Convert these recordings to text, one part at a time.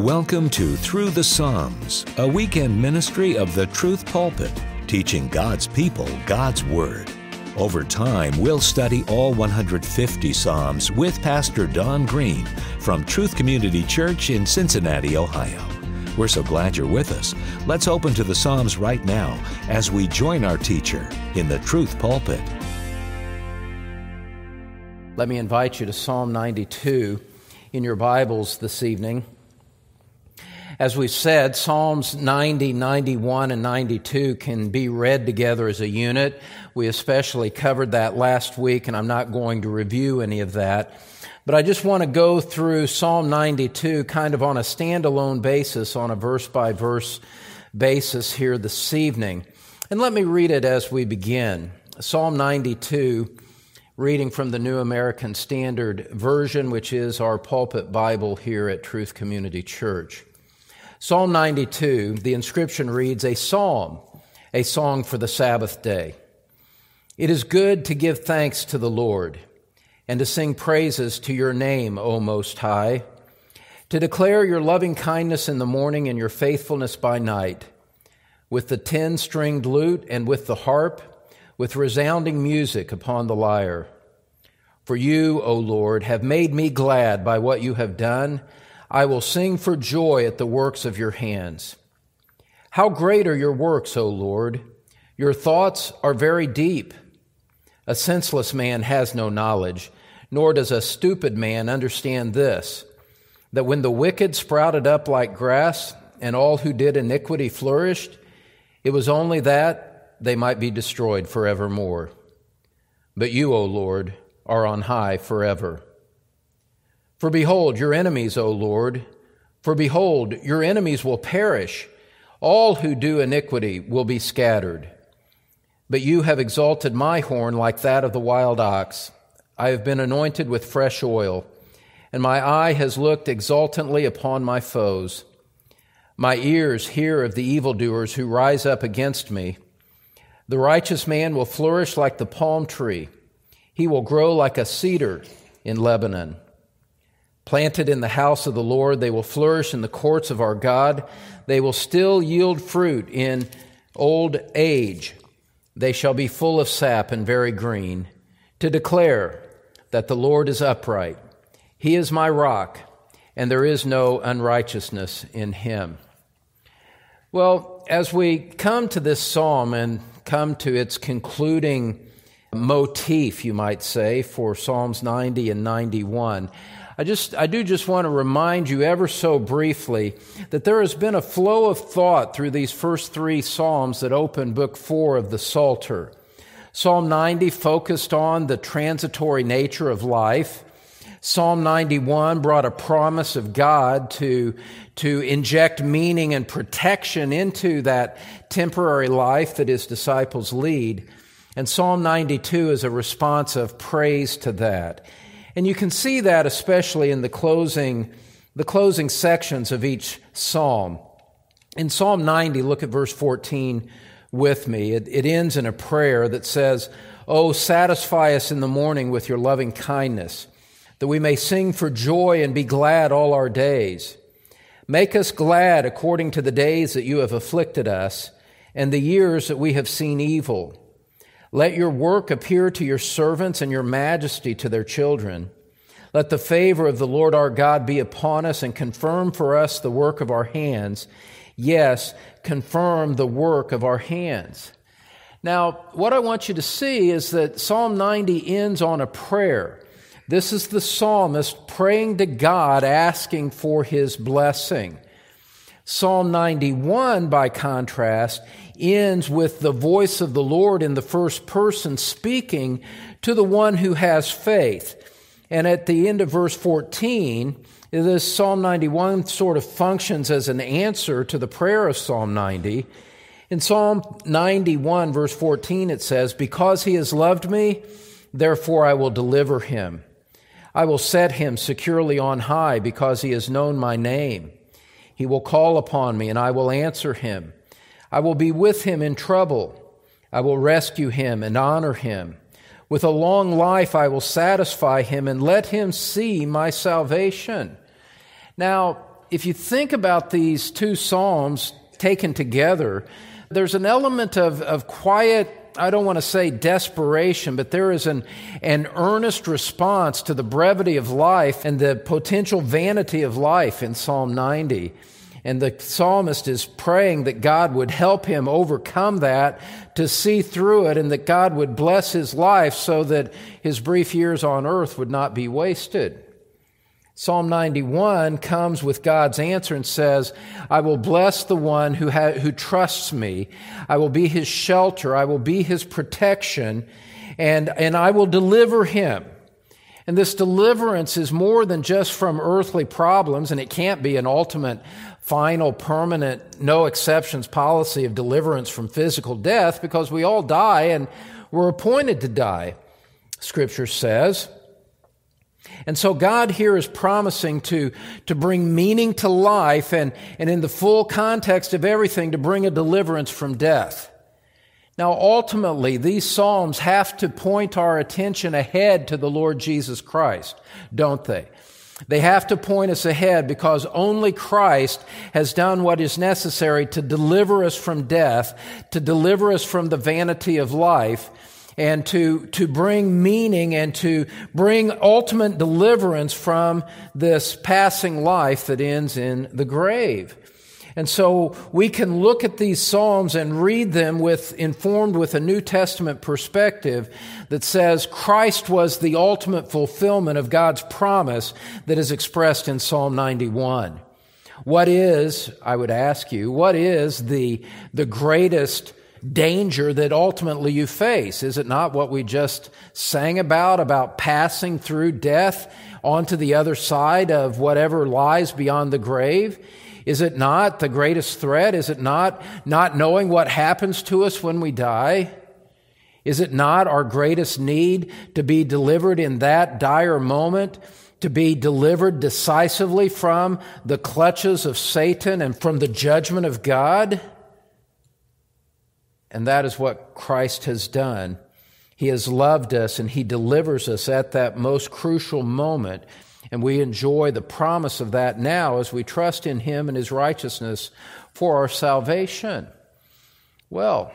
Welcome to Through the Psalms, a weekend ministry of the Truth Pulpit, teaching God's people God's Word. Over time, we'll study all 150 Psalms with Pastor Don Green from Truth Community Church in Cincinnati, Ohio. We're so glad you're with us. Let's open to the Psalms right now as we join our teacher in the Truth Pulpit. Let me invite you to Psalm 92 in your Bibles this evening. As we've said, Psalms 90, 91, and 92 can be read together as a unit. We especially covered that last week, and I'm not going to review any of that. But I just want to go through Psalm 92 kind of on a standalone basis, on a verse by verse basis here this evening. And let me read it as we begin. Psalm 92, reading from the New American Standard Version, which is our pulpit Bible here at Truth Community Church. Psalm 92, the inscription reads, A psalm, a song for the Sabbath day. It is good to give thanks to the Lord and to sing praises to your name, O Most High, to declare your loving kindness in the morning and your faithfulness by night, with the ten stringed lute and with the harp, with resounding music upon the lyre. For you, O Lord, have made me glad by what you have done I will sing for joy at the works of your hands. How great are your works, O Lord! Your thoughts are very deep. A senseless man has no knowledge, nor does a stupid man understand this that when the wicked sprouted up like grass and all who did iniquity flourished, it was only that they might be destroyed forevermore. But you, O Lord, are on high forever. For behold, your enemies, O Lord, for behold, your enemies will perish. All who do iniquity will be scattered. But you have exalted my horn like that of the wild ox. I have been anointed with fresh oil, and my eye has looked exultantly upon my foes. My ears hear of the evildoers who rise up against me. The righteous man will flourish like the palm tree. He will grow like a cedar in Lebanon. Planted in the house of the Lord, they will flourish in the courts of our God. They will still yield fruit in old age. They shall be full of sap and very green, to declare that the Lord is upright. He is my rock, and there is no unrighteousness in him. Well, as we come to this psalm and come to its concluding motif, you might say, for Psalms 90 and 91, I just, I do just want to remind you ever so briefly that there has been a flow of thought through these first three Psalms that open book four of the Psalter. Psalm 90 focused on the transitory nature of life. Psalm 91 brought a promise of God to, to inject meaning and protection into that temporary life that his disciples lead. And Psalm 92 is a response of praise to that. And you can see that especially in the closing, the closing sections of each psalm. In Psalm 90, look at verse 14 with me. It, it ends in a prayer that says, Oh, satisfy us in the morning with your loving kindness, that we may sing for joy and be glad all our days. Make us glad according to the days that you have afflicted us and the years that we have seen evil. Let your work appear to your servants and your majesty to their children. Let the favor of the Lord our God be upon us and confirm for us the work of our hands. Yes, confirm the work of our hands. Now, what I want you to see is that Psalm 90 ends on a prayer. This is the psalmist praying to God, asking for his blessing. Psalm 91, by contrast, ends with the voice of the Lord in the first person speaking to the one who has faith. And at the end of verse 14, this Psalm 91 sort of functions as an answer to the prayer of Psalm 90. In Psalm 91, verse 14, it says, Because he has loved me, therefore I will deliver him. I will set him securely on high because he has known my name. He will call upon me and I will answer him. I will be with him in trouble. I will rescue him and honor him. With a long life I will satisfy him and let him see my salvation. Now, if you think about these two Psalms taken together, there's an element of, of quiet I don't want to say desperation, but there is an, an earnest response to the brevity of life and the potential vanity of life in Psalm 90. And the psalmist is praying that God would help him overcome that, to see through it, and that God would bless his life so that his brief years on earth would not be wasted. Psalm 91 comes with God's answer and says, I will bless the one who, who trusts me. I will be his shelter. I will be his protection, and, and I will deliver him. And this deliverance is more than just from earthly problems, and it can't be an ultimate, final, permanent, no exceptions policy of deliverance from physical death because we all die and we're appointed to die, Scripture says. And so God here is promising to, to bring meaning to life and, and in the full context of everything to bring a deliverance from death. Now, ultimately, these Psalms have to point our attention ahead to the Lord Jesus Christ, don't they? They have to point us ahead because only Christ has done what is necessary to deliver us from death, to deliver us from the vanity of life, and to, to bring meaning and to bring ultimate deliverance from this passing life that ends in the grave. And so we can look at these Psalms and read them with, informed with a New Testament perspective that says Christ was the ultimate fulfillment of God's promise that is expressed in Psalm 91. What is, I would ask you, what is the, the greatest danger that ultimately you face? Is it not what we just sang about, about passing through death onto the other side of whatever lies beyond the grave? Is it not the greatest threat? Is it not not knowing what happens to us when we die? Is it not our greatest need to be delivered in that dire moment? To be delivered decisively from the clutches of Satan and from the judgment of God? And that is what Christ has done. He has loved us and He delivers us at that most crucial moment. And we enjoy the promise of that now as we trust in Him and His righteousness for our salvation. Well,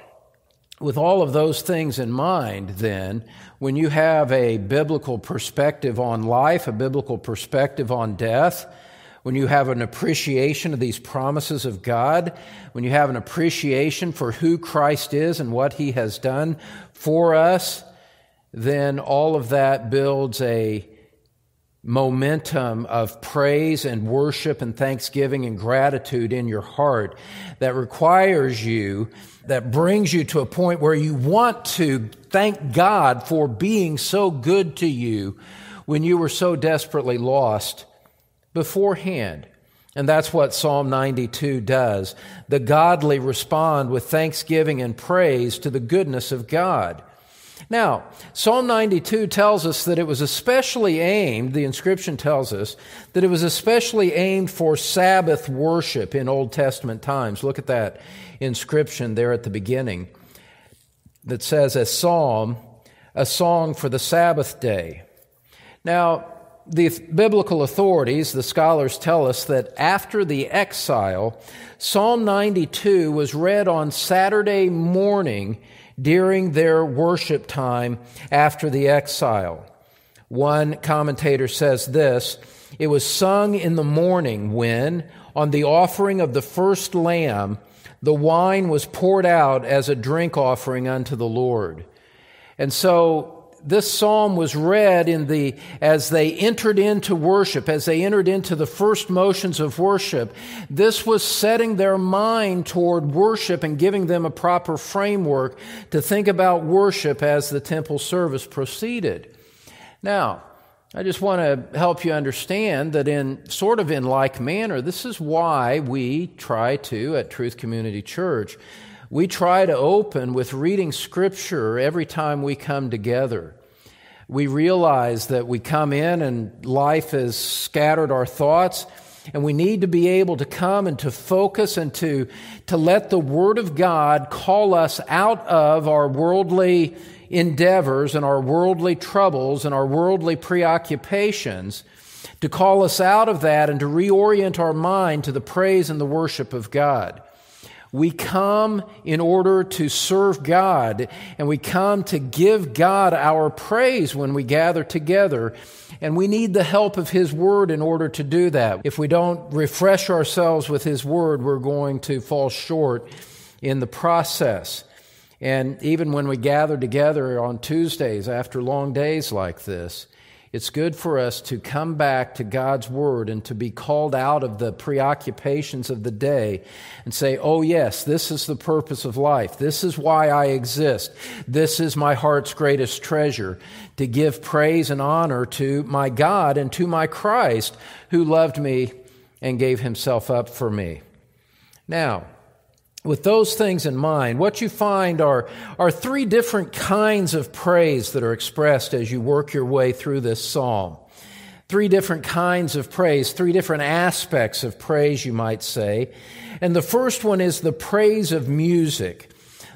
with all of those things in mind, then, when you have a biblical perspective on life, a biblical perspective on death, when you have an appreciation of these promises of God, when you have an appreciation for who Christ is and what he has done for us, then all of that builds a momentum of praise and worship and thanksgiving and gratitude in your heart that requires you, that brings you to a point where you want to thank God for being so good to you when you were so desperately lost beforehand. And that's what Psalm 92 does. The godly respond with thanksgiving and praise to the goodness of God. Now, Psalm 92 tells us that it was especially aimed, the inscription tells us, that it was especially aimed for Sabbath worship in Old Testament times. Look at that inscription there at the beginning that says, a psalm, a song for the Sabbath day. Now, the biblical authorities, the scholars tell us that after the exile, Psalm 92 was read on Saturday morning during their worship time after the exile. One commentator says this It was sung in the morning when, on the offering of the first lamb, the wine was poured out as a drink offering unto the Lord. And so this psalm was read in the, as they entered into worship, as they entered into the first motions of worship. This was setting their mind toward worship and giving them a proper framework to think about worship as the temple service proceeded. Now, I just want to help you understand that in sort of in like manner, this is why we try to at Truth Community Church we try to open with reading Scripture every time we come together. We realize that we come in and life has scattered our thoughts, and we need to be able to come and to focus and to, to let the Word of God call us out of our worldly endeavors and our worldly troubles and our worldly preoccupations to call us out of that and to reorient our mind to the praise and the worship of God. We come in order to serve God, and we come to give God our praise when we gather together. And we need the help of His Word in order to do that. If we don't refresh ourselves with His Word, we're going to fall short in the process. And even when we gather together on Tuesdays after long days like this, it's good for us to come back to God's Word and to be called out of the preoccupations of the day and say, Oh, yes, this is the purpose of life. This is why I exist. This is my heart's greatest treasure to give praise and honor to my God and to my Christ who loved me and gave himself up for me. Now, with those things in mind, what you find are, are three different kinds of praise that are expressed as you work your way through this psalm. Three different kinds of praise, three different aspects of praise, you might say. And the first one is the praise of music.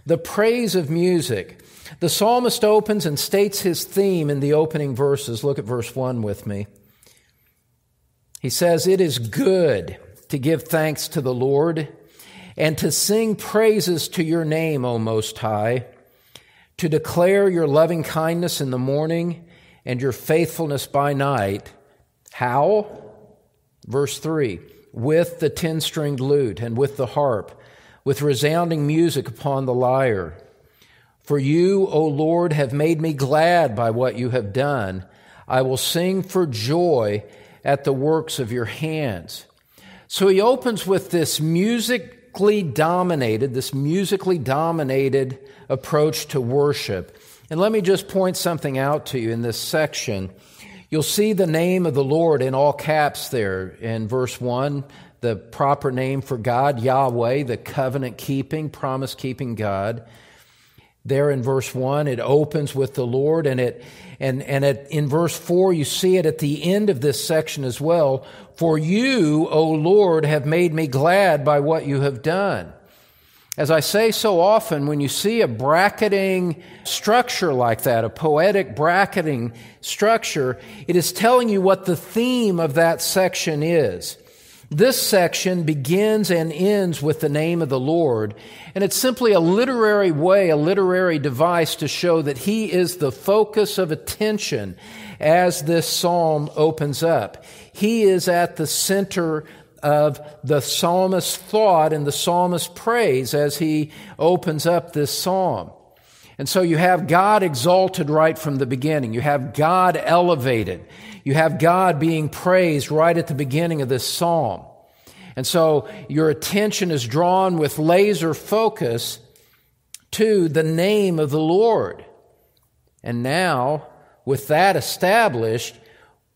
The praise of music. The psalmist opens and states his theme in the opening verses. Look at verse 1 with me. He says, It is good to give thanks to the Lord and to sing praises to your name, O Most High, to declare your loving kindness in the morning and your faithfulness by night. How? Verse 3 with the ten stringed lute and with the harp, with resounding music upon the lyre. For you, O Lord, have made me glad by what you have done. I will sing for joy at the works of your hands. So he opens with this music musically dominated, this musically dominated approach to worship. And let me just point something out to you in this section. You'll see the name of the Lord in all caps there in verse 1, the proper name for God, Yahweh, the covenant keeping, promise keeping God. There in verse 1, it opens with the Lord, and it and, and it, in verse 4, you see it at the end of this section as well. For you, O Lord, have made me glad by what you have done. As I say so often, when you see a bracketing structure like that, a poetic bracketing structure, it is telling you what the theme of that section is. This section begins and ends with the name of the Lord, and it's simply a literary way, a literary device to show that He is the focus of attention as this psalm opens up. He is at the center of the psalmist's thought and the psalmist's praise as he opens up this psalm. And so you have God exalted right from the beginning. You have God elevated. You have God being praised right at the beginning of this psalm. And so your attention is drawn with laser focus to the name of the Lord. And now, with that established,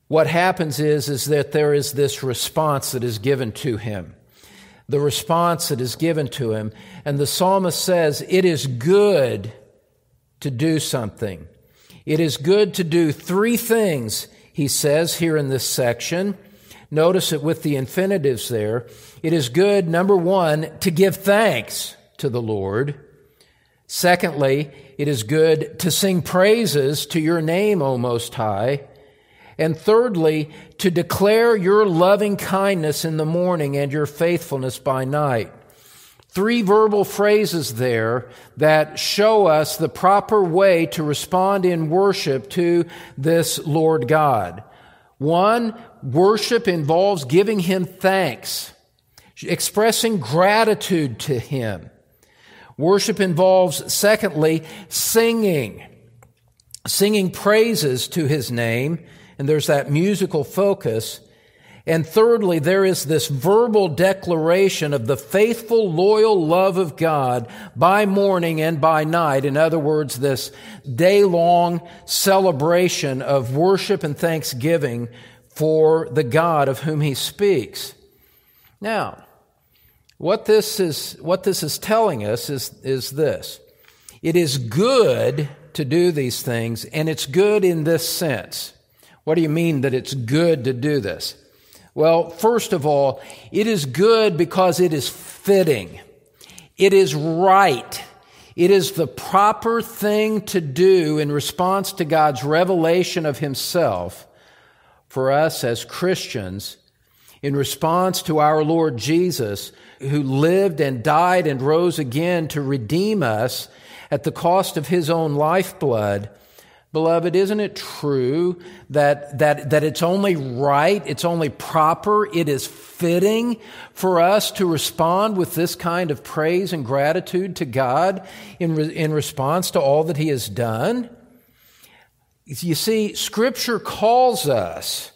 what happens is, is that there is this response that is given to him the response that is given to him. And the psalmist says, It is good to do something. It is good to do three things, he says here in this section. Notice it with the infinitives there. It is good, number one, to give thanks to the Lord. Secondly, it is good to sing praises to your name, O Most High. And thirdly, to declare your loving kindness in the morning and your faithfulness by night. Three verbal phrases there that show us the proper way to respond in worship to this Lord God. One, worship involves giving Him thanks, expressing gratitude to Him. Worship involves, secondly, singing, singing praises to His name, and there's that musical focus. And thirdly, there is this verbal declaration of the faithful, loyal love of God by morning and by night. In other words, this day long celebration of worship and thanksgiving for the God of whom he speaks. Now, what this is, what this is telling us is, is this. It is good to do these things, and it's good in this sense. What do you mean that it's good to do this? Well, first of all, it is good because it is fitting. It is right. It is the proper thing to do in response to God's revelation of Himself for us as Christians in response to our Lord Jesus, who lived and died and rose again to redeem us at the cost of his own lifeblood. Beloved, isn't it true that, that, that it's only right, it's only proper, it is fitting for us to respond with this kind of praise and gratitude to God in, re, in response to all that He has done? You see, Scripture calls us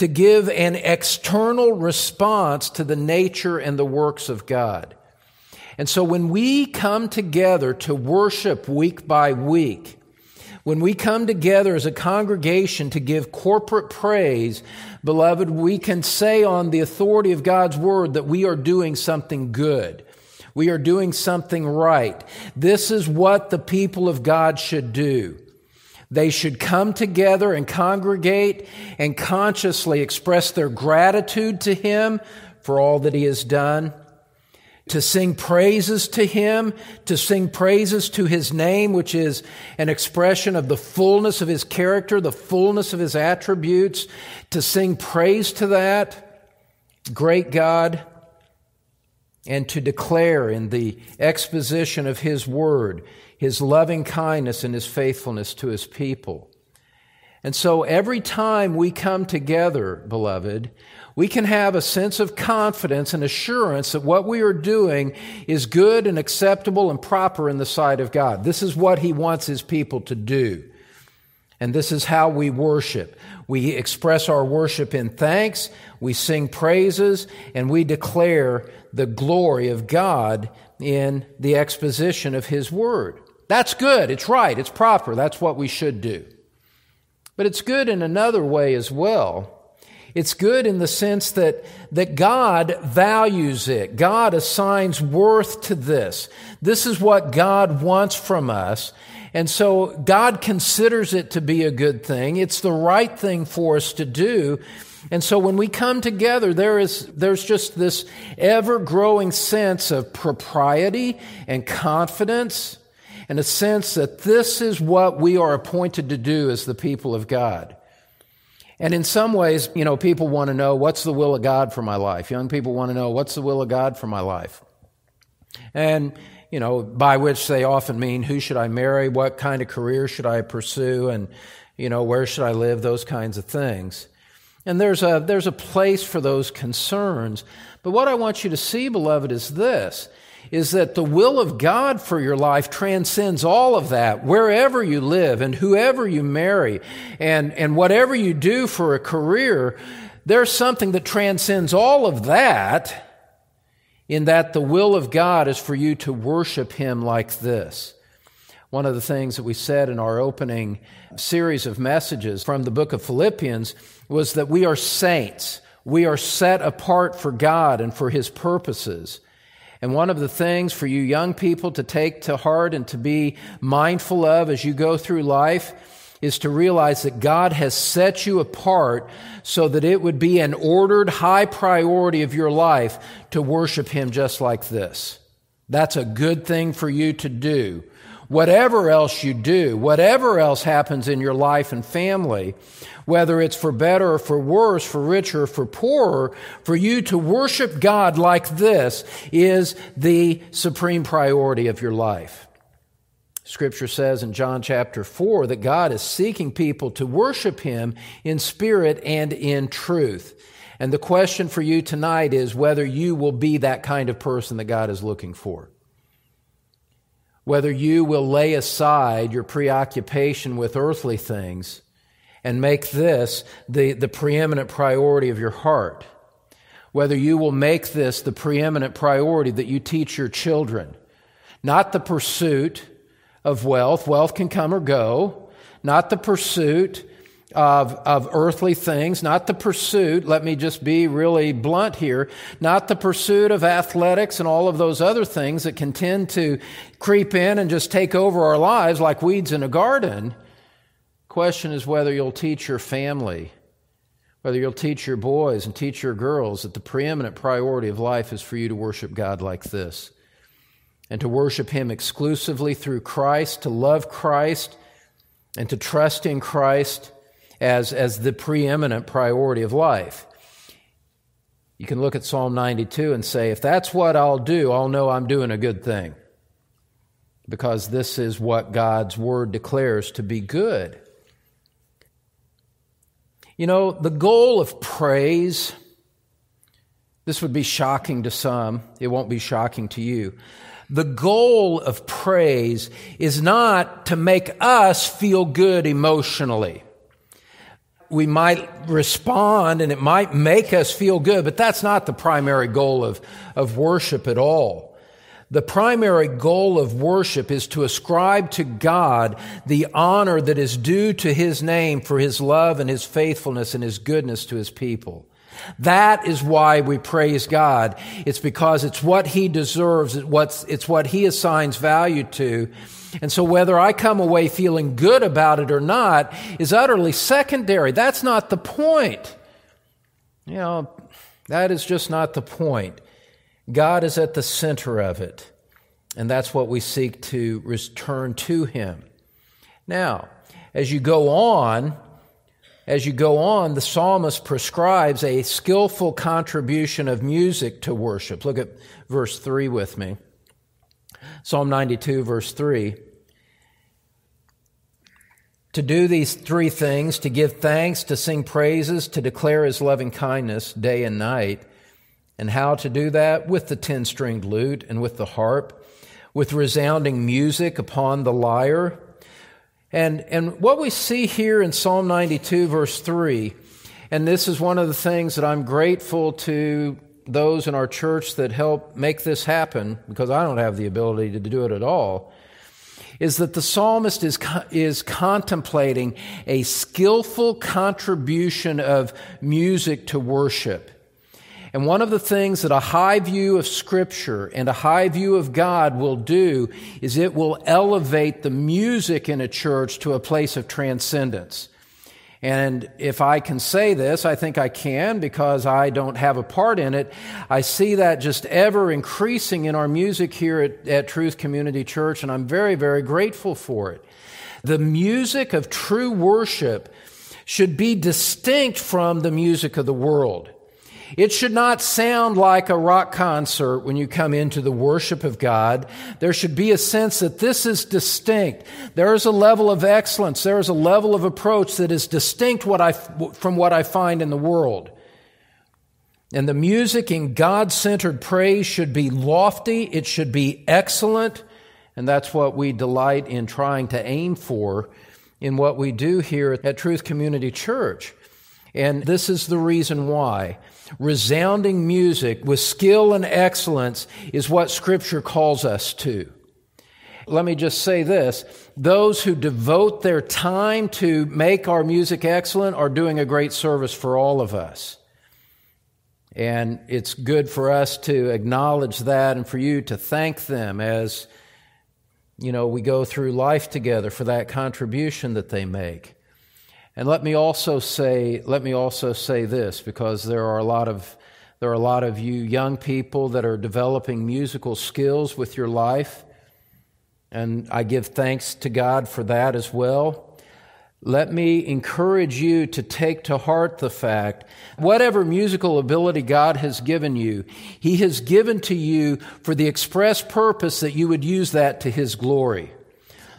to give an external response to the nature and the works of God. And so when we come together to worship week by week, when we come together as a congregation to give corporate praise, beloved, we can say on the authority of God's word that we are doing something good. We are doing something right. This is what the people of God should do. They should come together and congregate and consciously express their gratitude to Him for all that He has done to sing praises to Him, to sing praises to His name, which is an expression of the fullness of His character, the fullness of His attributes, to sing praise to that great God, and to declare in the exposition of His Word His loving kindness and His faithfulness to His people. And so every time we come together, beloved, we can have a sense of confidence and assurance that what we are doing is good and acceptable and proper in the sight of God. This is what He wants His people to do. And this is how we worship. We express our worship in thanks, we sing praises, and we declare the glory of God in the exposition of His Word. That's good. It's right. It's proper. That's what we should do. But it's good in another way as well. It's good in the sense that, that God values it. God assigns worth to this. This is what God wants from us. And so God considers it to be a good thing. It's the right thing for us to do. And so when we come together, there is, there's just this ever growing sense of propriety and confidence and a sense that this is what we are appointed to do as the people of God. And in some ways, you know, people want to know what's the will of God for my life. Young people want to know what's the will of God for my life. And, you know, by which they often mean who should I marry? What kind of career should I pursue? And, you know, where should I live? Those kinds of things. And there's a, there's a place for those concerns. But what I want you to see, beloved, is this is that the will of God for your life transcends all of that, wherever you live and whoever you marry and, and whatever you do for a career. There's something that transcends all of that in that the will of God is for you to worship Him like this. One of the things that we said in our opening series of messages from the book of Philippians was that we are saints. We are set apart for God and for His purposes. And one of the things for you young people to take to heart and to be mindful of as you go through life is to realize that God has set you apart so that it would be an ordered high priority of your life to worship Him just like this. That's a good thing for you to do. Whatever else you do, whatever else happens in your life and family, whether it's for better or for worse, for richer or for poorer, for you to worship God like this is the supreme priority of your life. Scripture says in John chapter 4 that God is seeking people to worship Him in spirit and in truth. And the question for you tonight is whether you will be that kind of person that God is looking for. Whether you will lay aside your preoccupation with earthly things and make this the, the preeminent priority of your heart. Whether you will make this the preeminent priority that you teach your children. Not the pursuit of wealth. Wealth can come or go. Not the pursuit of, of earthly things, not the pursuit, let me just be really blunt here, not the pursuit of athletics and all of those other things that can tend to creep in and just take over our lives like weeds in a garden. Question is whether you'll teach your family, whether you'll teach your boys and teach your girls that the preeminent priority of life is for you to worship God like this and to worship Him exclusively through Christ, to love Christ, and to trust in Christ, as, as the preeminent priority of life. You can look at Psalm 92 and say, if that's what I'll do, I'll know I'm doing a good thing. Because this is what God's word declares to be good. You know, the goal of praise, this would be shocking to some, it won't be shocking to you. The goal of praise is not to make us feel good emotionally we might respond and it might make us feel good, but that's not the primary goal of, of worship at all. The primary goal of worship is to ascribe to God the honor that is due to His name for His love and His faithfulness and His goodness to His people. That is why we praise God. It's because it's what He deserves. It's what He assigns value to. And so whether I come away feeling good about it or not is utterly secondary. That's not the point. You know, that is just not the point. God is at the center of it. And that's what we seek to return to Him. Now, as you go on, as you go on, the psalmist prescribes a skillful contribution of music to worship. Look at verse 3 with me. Psalm 92, verse 3. To do these three things, to give thanks, to sing praises, to declare his loving kindness day and night. And how to do that? With the ten stringed lute and with the harp, with resounding music upon the lyre. And, and what we see here in Psalm 92, verse 3, and this is one of the things that I'm grateful to those in our church that help make this happen, because I don't have the ability to do it at all, is that the psalmist is, is contemplating a skillful contribution of music to worship. And one of the things that a high view of Scripture and a high view of God will do is it will elevate the music in a church to a place of transcendence. And if I can say this, I think I can because I don't have a part in it. I see that just ever increasing in our music here at, at, Truth Community Church, and I'm very, very grateful for it. The music of true worship should be distinct from the music of the world. It should not sound like a rock concert when you come into the worship of God. There should be a sense that this is distinct. There is a level of excellence. There is a level of approach that is distinct what I, from what I find in the world. And the music in God centered praise should be lofty. It should be excellent. And that's what we delight in trying to aim for in what we do here at Truth Community Church. And this is the reason why. Resounding music with skill and excellence is what Scripture calls us to. Let me just say this those who devote their time to make our music excellent are doing a great service for all of us. And it's good for us to acknowledge that and for you to thank them as, you know, we go through life together for that contribution that they make. And let me also say, let me also say this, because there are a lot of there are a lot of you young people that are developing musical skills with your life, and I give thanks to God for that as well. Let me encourage you to take to heart the fact whatever musical ability God has given you, He has given to you for the express purpose that you would use that to His glory.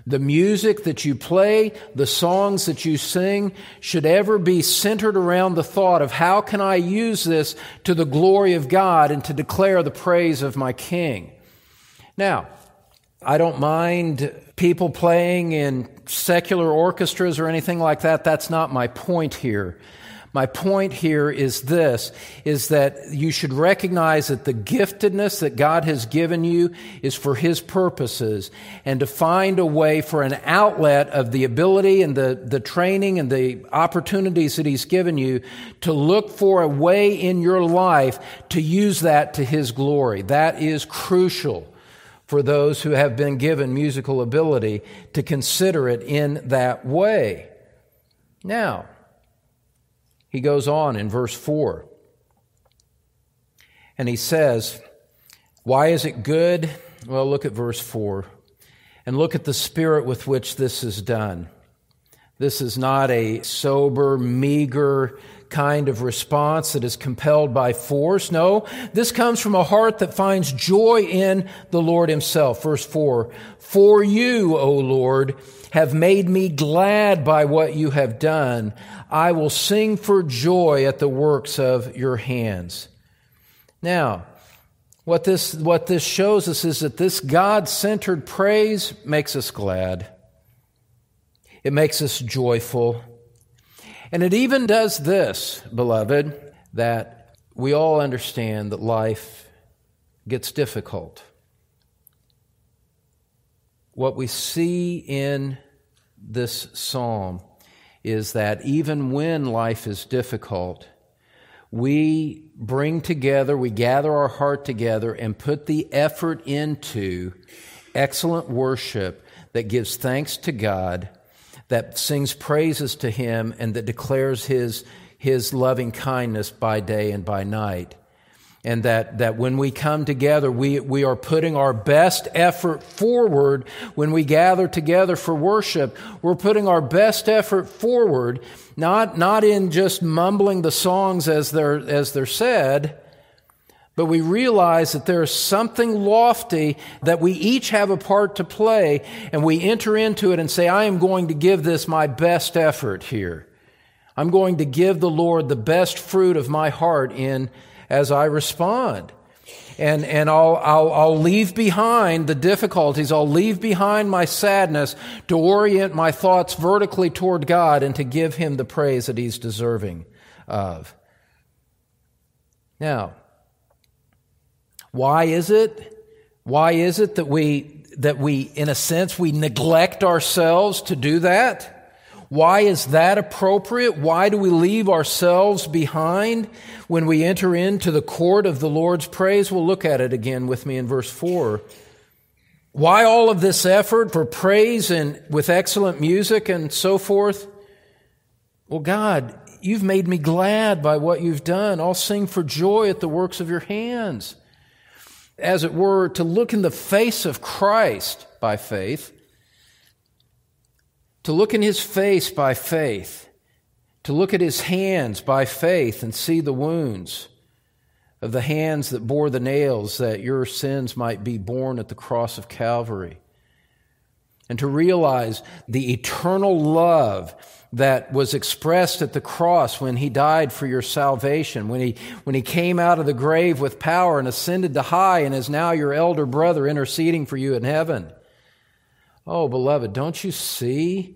The music that you play, the songs that you sing should ever be centered around the thought of how can I use this to the glory of God and to declare the praise of my King. Now, I don't mind people playing in secular orchestras or anything like that. That's not my point here. My point here is this, is that you should recognize that the giftedness that God has given you is for His purposes and to find a way for an outlet of the ability and the, the training and the opportunities that He's given you to look for a way in your life to use that to His glory. That is crucial for those who have been given musical ability to consider it in that way. Now, he goes on in verse 4 and he says, Why is it good? Well, look at verse 4 and look at the spirit with which this is done. This is not a sober, meager kind of response that is compelled by force. No, this comes from a heart that finds joy in the Lord Himself. Verse 4 For you, O Lord, have made me glad by what you have done. I will sing for joy at the works of your hands. Now, what this, what this shows us is that this God centered praise makes us glad. It makes us joyful. And it even does this, beloved, that we all understand that life gets difficult. What we see in this psalm is that even when life is difficult, we bring together, we gather our heart together and put the effort into excellent worship that gives thanks to God, that sings praises to Him, and that declares His, His loving kindness by day and by night. And that, that when we come together, we, we are putting our best effort forward when we gather together for worship. We're putting our best effort forward not, not in just mumbling the songs as they're, as they're said, but we realize that there is something lofty that we each have a part to play, and we enter into it and say, I am going to give this my best effort here. I'm going to give the Lord the best fruit of my heart in as I respond and, and I'll, I'll, I'll leave behind the difficulties. I'll leave behind my sadness to orient my thoughts vertically toward God and to give Him the praise that He's deserving of. Now, why is it? Why is it that we, that we, in a sense, we neglect ourselves to do that? Why is that appropriate? Why do we leave ourselves behind when we enter into the court of the Lord's praise? We'll look at it again with me in verse 4. Why all of this effort for praise and with excellent music and so forth? Well, God, you've made me glad by what you've done. I'll sing for joy at the works of your hands. As it were, to look in the face of Christ by faith to look in his face by faith, to look at his hands by faith and see the wounds of the hands that bore the nails that your sins might be borne at the cross of Calvary. And to realize the eternal love that was expressed at the cross when he died for your salvation, when he, when he came out of the grave with power and ascended to high and is now your elder brother interceding for you in heaven. Oh, beloved, don't you see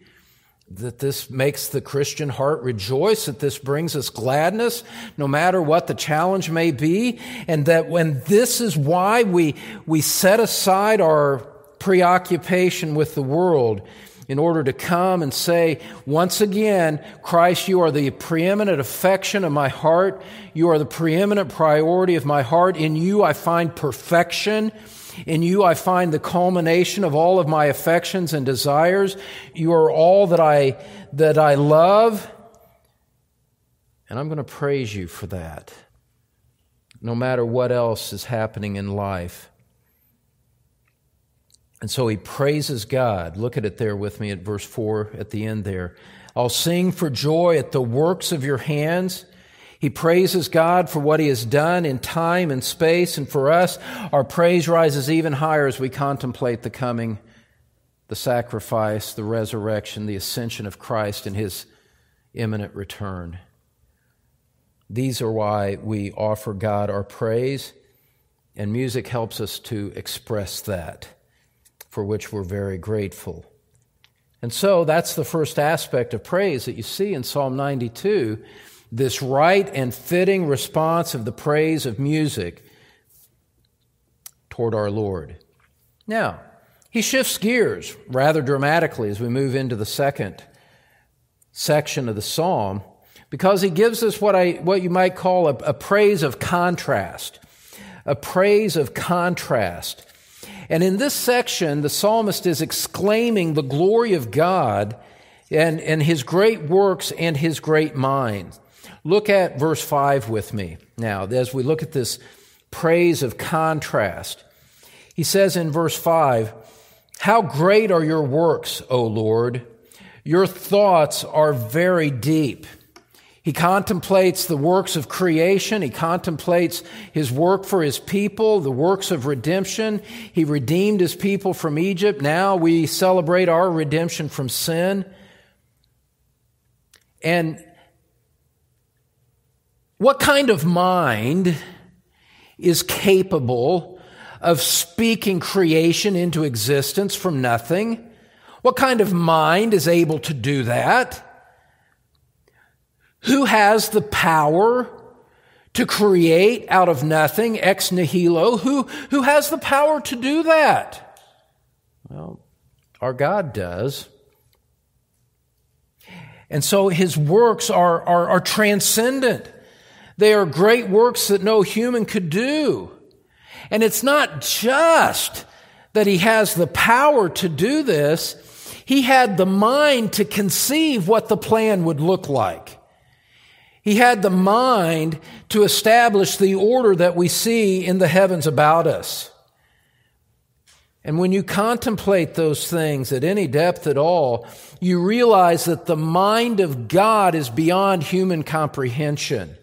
that this makes the Christian heart rejoice, that this brings us gladness, no matter what the challenge may be, and that when this is why we, we set aside our preoccupation with the world in order to come and say, once again, Christ, you are the preeminent affection of my heart. You are the preeminent priority of my heart. In you I find perfection. In you I find the culmination of all of my affections and desires. You are all that I, that I love. And I'm going to praise you for that, no matter what else is happening in life. And so he praises God. Look at it there with me at verse 4 at the end there. I'll sing for joy at the works of your hands. He praises God for what He has done in time and space, and for us, our praise rises even higher as we contemplate the coming, the sacrifice, the resurrection, the ascension of Christ and His imminent return. These are why we offer God our praise, and music helps us to express that, for which we're very grateful. And so that's the first aspect of praise that you see in Psalm 92 this right and fitting response of the praise of music toward our Lord. Now, he shifts gears rather dramatically as we move into the second section of the psalm because he gives us what, I, what you might call a, a praise of contrast. A praise of contrast. And in this section, the psalmist is exclaiming the glory of God and, and his great works and his great mind. Look at verse 5 with me now, as we look at this praise of contrast. He says in verse 5, How great are your works, O Lord! Your thoughts are very deep. He contemplates the works of creation. He contemplates his work for his people, the works of redemption. He redeemed his people from Egypt. Now we celebrate our redemption from sin. And what kind of mind is capable of speaking creation into existence from nothing? What kind of mind is able to do that? Who has the power to create out of nothing, ex nihilo? Who, who has the power to do that? Well, our God does. And so his works are, are, are transcendent. They are great works that no human could do. And it's not just that he has the power to do this, he had the mind to conceive what the plan would look like. He had the mind to establish the order that we see in the heavens about us. And when you contemplate those things at any depth at all, you realize that the mind of God is beyond human comprehension.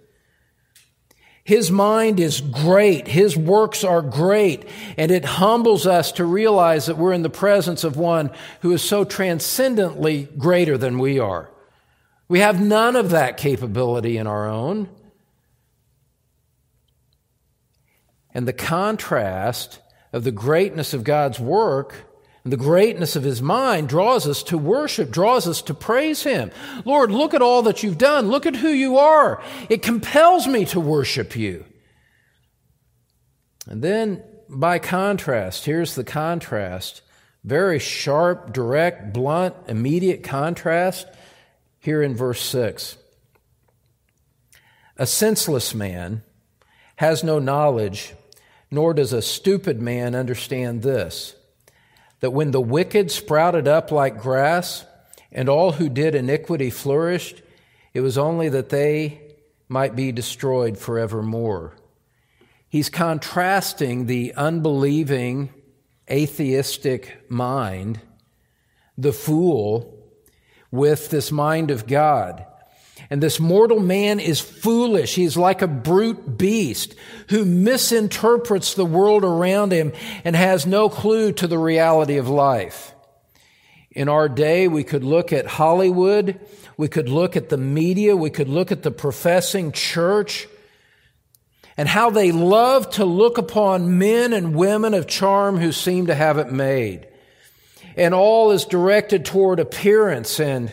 His mind is great. His works are great. And it humbles us to realize that we're in the presence of one who is so transcendently greater than we are. We have none of that capability in our own. And the contrast of the greatness of God's work and the greatness of his mind draws us to worship, draws us to praise him. Lord, look at all that you've done. Look at who you are. It compels me to worship you. And then, by contrast, here's the contrast very sharp, direct, blunt, immediate contrast here in verse 6. A senseless man has no knowledge, nor does a stupid man understand this that when the wicked sprouted up like grass, and all who did iniquity flourished, it was only that they might be destroyed forevermore. He's contrasting the unbelieving, atheistic mind, the fool, with this mind of God. And this mortal man is foolish. He's like a brute beast who misinterprets the world around him and has no clue to the reality of life. In our day, we could look at Hollywood. We could look at the media. We could look at the professing church and how they love to look upon men and women of charm who seem to have it made and all is directed toward appearance and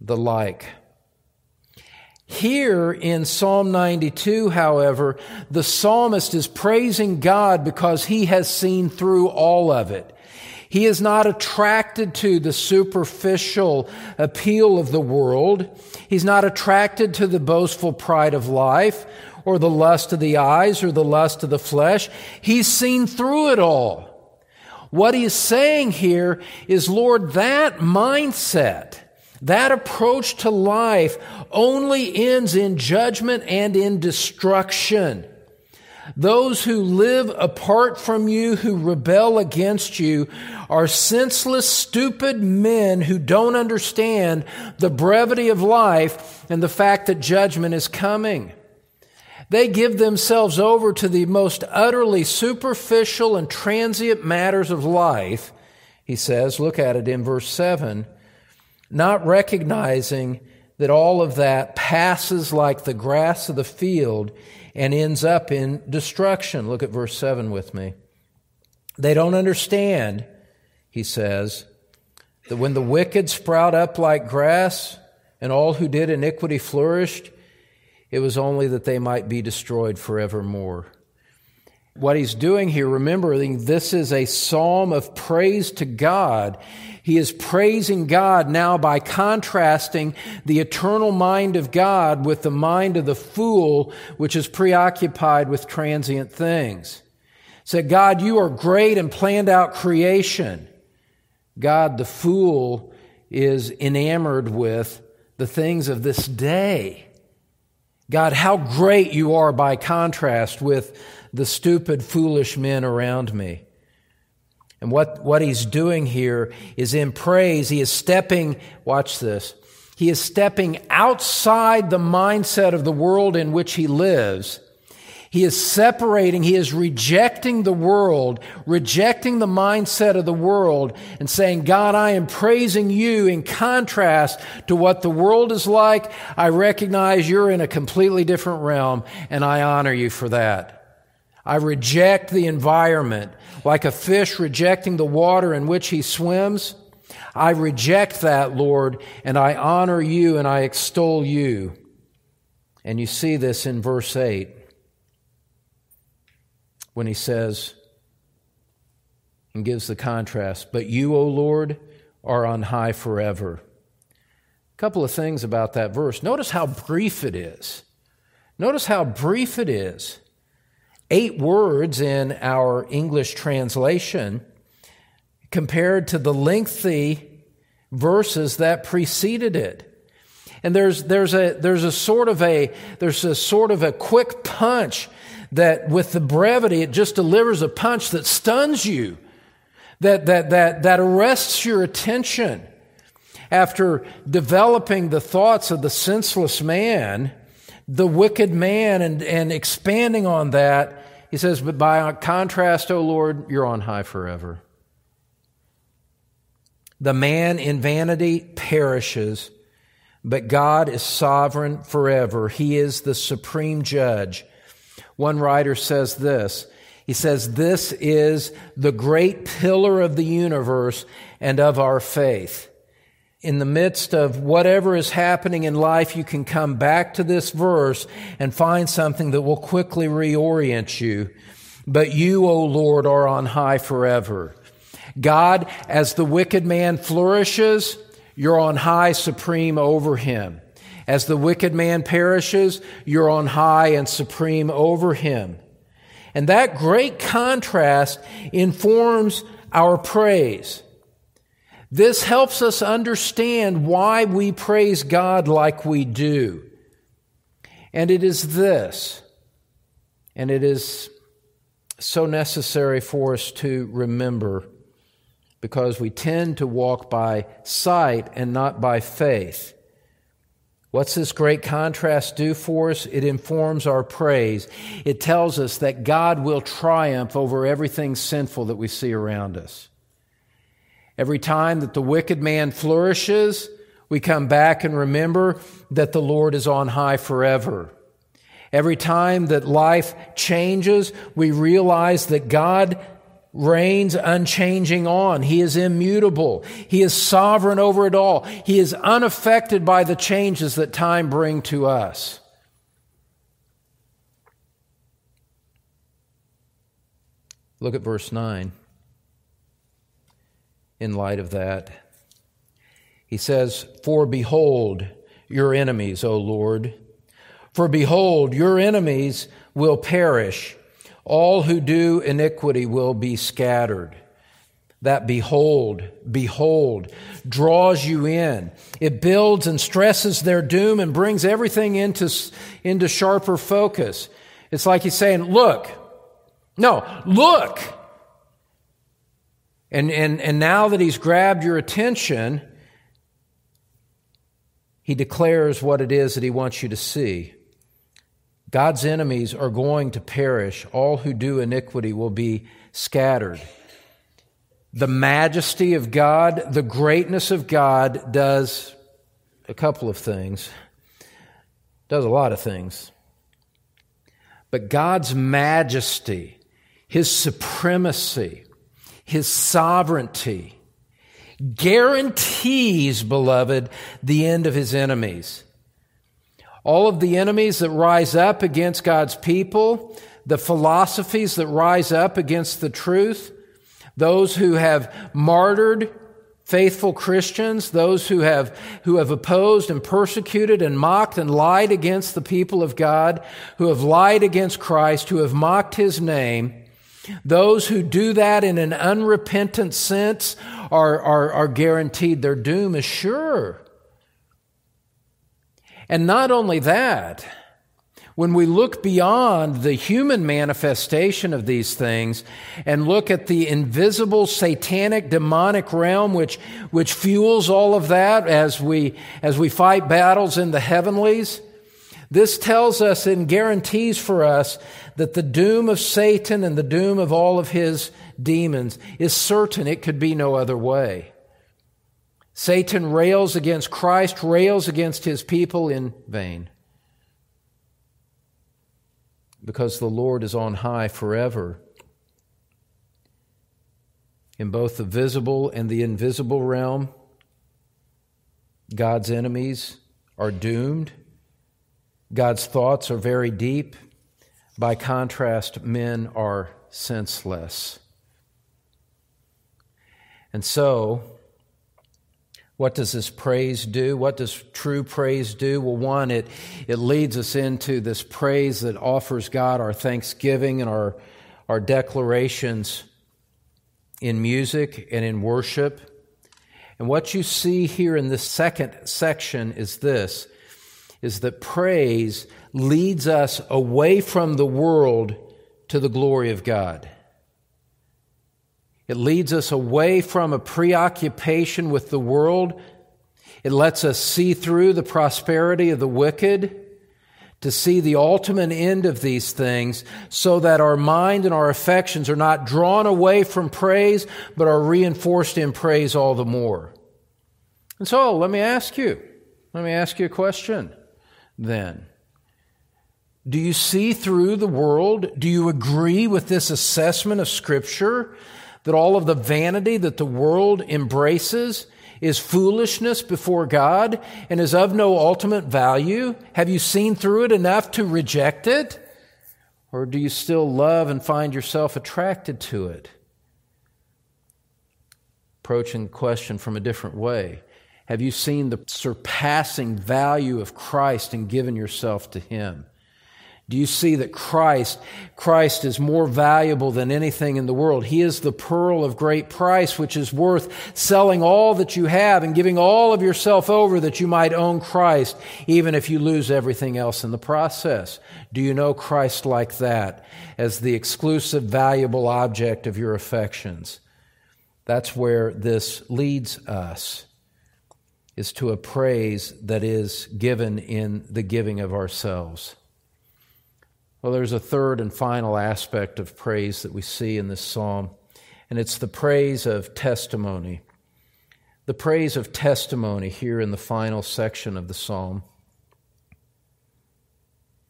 the like. Here in Psalm 92, however, the psalmist is praising God because he has seen through all of it. He is not attracted to the superficial appeal of the world. He's not attracted to the boastful pride of life or the lust of the eyes or the lust of the flesh. He's seen through it all. What he's saying here is, Lord, that mindset, that approach to life only ends in judgment and in destruction. Those who live apart from you, who rebel against you, are senseless, stupid men who don't understand the brevity of life and the fact that judgment is coming. They give themselves over to the most utterly superficial and transient matters of life, he says. Look at it in verse 7. Not recognizing that all of that passes like the grass of the field and ends up in destruction. Look at verse 7 with me. They don't understand, he says, that when the wicked sprout up like grass and all who did iniquity flourished, it was only that they might be destroyed forevermore. What he's doing here, remembering this is a psalm of praise to God. He is praising God now by contrasting the eternal mind of God with the mind of the fool, which is preoccupied with transient things. Said, God, you are great and planned out creation. God, the fool, is enamored with the things of this day. God, how great you are by contrast with the stupid, foolish men around me. And what, what he's doing here is in praise, he is stepping, watch this, he is stepping outside the mindset of the world in which he lives. He is separating, he is rejecting the world, rejecting the mindset of the world, and saying, God, I am praising you in contrast to what the world is like. I recognize you're in a completely different realm, and I honor you for that. I reject the environment like a fish rejecting the water in which he swims. I reject that, Lord, and I honor you and I extol you. And you see this in verse 8 when he says, and gives the contrast, but you, O Lord, are on high forever. A couple of things about that verse. Notice how brief it is. Notice how brief it is eight words in our English translation compared to the lengthy verses that preceded it. And there's, there's, a, there's a sort of a, there's a sort of a quick punch that with the brevity, it just delivers a punch that stuns you, that, that, that, that arrests your attention. After developing the thoughts of the senseless man, the wicked man and, and expanding on that, he says, But by contrast, O Lord, you're on high forever. The man in vanity perishes, but God is sovereign forever. He is the supreme judge. One writer says this. He says, This is the great pillar of the universe and of our faith in the midst of whatever is happening in life, you can come back to this verse and find something that will quickly reorient you. But you, O Lord, are on high forever. God, as the wicked man flourishes, you're on high supreme over him. As the wicked man perishes, you're on high and supreme over him. And that great contrast informs our praise. This helps us understand why we praise God like we do. And it is this, and it is so necessary for us to remember because we tend to walk by sight and not by faith. What's this great contrast do for us? It informs our praise. It tells us that God will triumph over everything sinful that we see around us. Every time that the wicked man flourishes, we come back and remember that the Lord is on high forever. Every time that life changes, we realize that God reigns unchanging on. He is immutable. He is sovereign over it all. He is unaffected by the changes that time bring to us. Look at verse 9 in light of that. He says, For behold your enemies, O Lord. For behold, your enemies will perish. All who do iniquity will be scattered. That behold, behold, draws you in. It builds and stresses their doom and brings everything into, into sharper focus. It's like he's saying, Look, no, look. And, and, and now that he's grabbed your attention, he declares what it is that he wants you to see. God's enemies are going to perish. All who do iniquity will be scattered. The majesty of God, the greatness of God does a couple of things, does a lot of things. But God's majesty, His supremacy, his sovereignty guarantees, beloved, the end of his enemies. All of the enemies that rise up against God's people, the philosophies that rise up against the truth, those who have martyred faithful Christians, those who have, who have opposed and persecuted and mocked and lied against the people of God, who have lied against Christ, who have mocked his name, those who do that in an unrepentant sense are, are, are guaranteed their doom is sure. And not only that, when we look beyond the human manifestation of these things and look at the invisible satanic demonic realm which, which fuels all of that as we, as we fight battles in the heavenlies, this tells us and guarantees for us that the doom of Satan and the doom of all of his demons is certain. It could be no other way. Satan rails against Christ, rails against his people in vain because the Lord is on high forever. In both the visible and the invisible realm, God's enemies are doomed. God's thoughts are very deep. By contrast, men are senseless. And so, what does this praise do? What does true praise do? Well, one, it, it leads us into this praise that offers God our thanksgiving and our, our declarations in music and in worship. And what you see here in this second section is this is that praise leads us away from the world to the glory of God. It leads us away from a preoccupation with the world. It lets us see through the prosperity of the wicked to see the ultimate end of these things so that our mind and our affections are not drawn away from praise, but are reinforced in praise all the more. And so let me ask you, let me ask you a question then. Do you see through the world? Do you agree with this assessment of Scripture that all of the vanity that the world embraces is foolishness before God and is of no ultimate value? Have you seen through it enough to reject it? Or do you still love and find yourself attracted to it? Approaching the question from a different way. Have you seen the surpassing value of Christ and given yourself to Him? Do you see that Christ, Christ is more valuable than anything in the world? He is the pearl of great price, which is worth selling all that you have and giving all of yourself over that you might own Christ, even if you lose everything else in the process. Do you know Christ like that as the exclusive, valuable object of your affections? That's where this leads us, is to a praise that is given in the giving of ourselves. Well, there's a third and final aspect of praise that we see in this psalm, and it's the praise of testimony. The praise of testimony here in the final section of the psalm.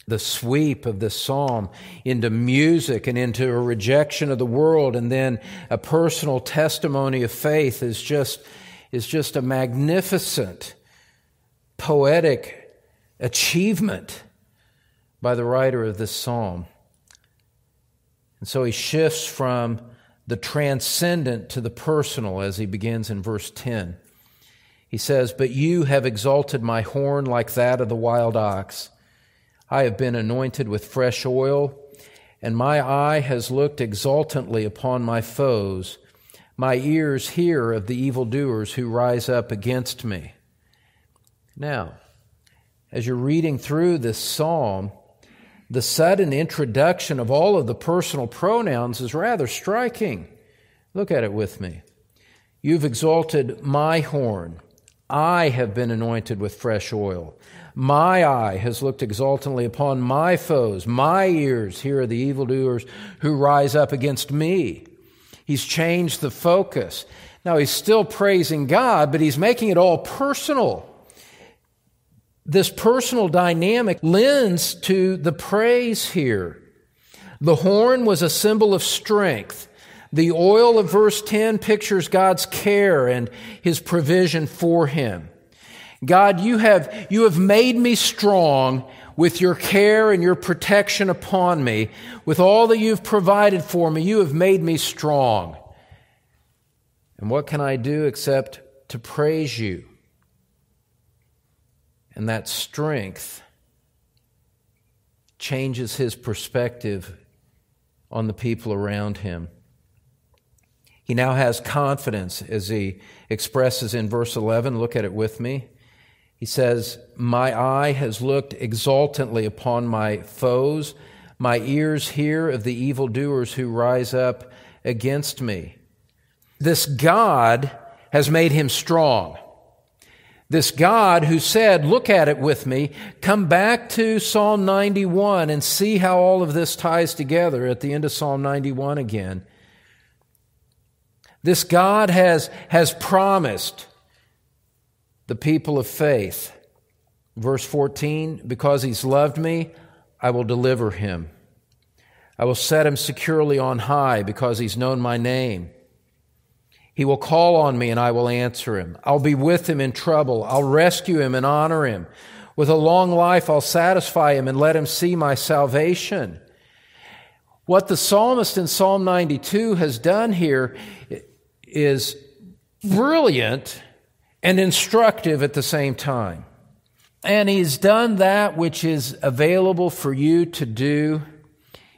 The sweep of this psalm into music and into a rejection of the world, and then a personal testimony of faith is just, is just a magnificent, poetic achievement by the writer of this psalm. And so he shifts from the transcendent to the personal as he begins in verse 10. He says, But you have exalted my horn like that of the wild ox. I have been anointed with fresh oil, and my eye has looked exultantly upon my foes. My ears hear of the evildoers who rise up against me. Now, as you're reading through this psalm, the sudden introduction of all of the personal pronouns is rather striking. Look at it with me. You've exalted my horn. I have been anointed with fresh oil. My eye has looked exultantly upon my foes. My ears hear the evildoers who rise up against me. He's changed the focus. Now he's still praising God, but he's making it all personal this personal dynamic lends to the praise here. The horn was a symbol of strength. The oil of verse 10 pictures God's care and his provision for him. God, you have, you have made me strong with your care and your protection upon me. With all that you've provided for me, you have made me strong. And what can I do except to praise you? And that strength changes his perspective on the people around him. He now has confidence as he expresses in verse 11. Look at it with me. He says, My eye has looked exultantly upon my foes. My ears hear of the evildoers who rise up against me. This God has made him strong. This God who said, Look at it with me, come back to Psalm 91 and see how all of this ties together at the end of Psalm 91 again. This God has, has promised the people of faith. Verse 14, because he's loved me, I will deliver him. I will set him securely on high because he's known my name. He will call on me and I will answer him. I'll be with him in trouble. I'll rescue him and honor him. With a long life, I'll satisfy him and let him see my salvation. What the psalmist in Psalm 92 has done here is brilliant and instructive at the same time. And he's done that which is available for you to do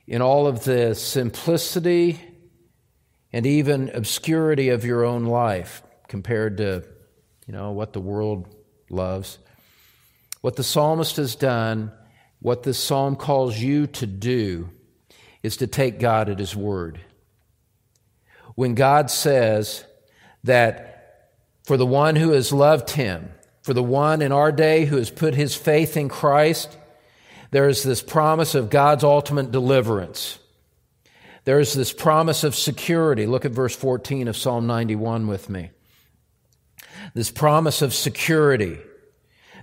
in all of the simplicity and even obscurity of your own life compared to, you know, what the world loves. What the psalmist has done, what this psalm calls you to do, is to take God at his word. When God says that for the one who has loved him, for the one in our day who has put his faith in Christ, there is this promise of God's ultimate deliverance. There is this promise of security. Look at verse 14 of Psalm 91 with me. This promise of security.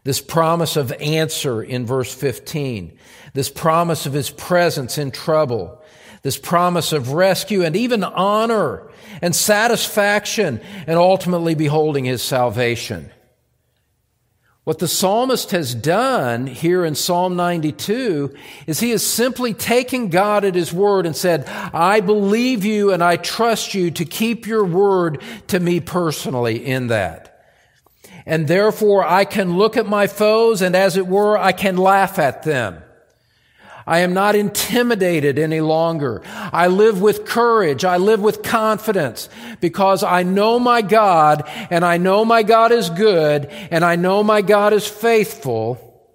This promise of answer in verse 15. This promise of his presence in trouble. This promise of rescue and even honor and satisfaction and ultimately beholding his salvation. What the psalmist has done here in Psalm 92 is he has simply taken God at his word and said, I believe you and I trust you to keep your word to me personally in that. And therefore I can look at my foes and as it were, I can laugh at them. I am not intimidated any longer. I live with courage. I live with confidence because I know my God and I know my God is good and I know my God is faithful.